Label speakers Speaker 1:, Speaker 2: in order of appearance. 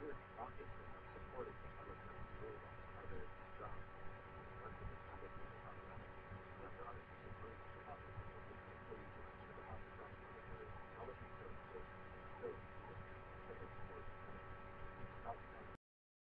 Speaker 1: Rockets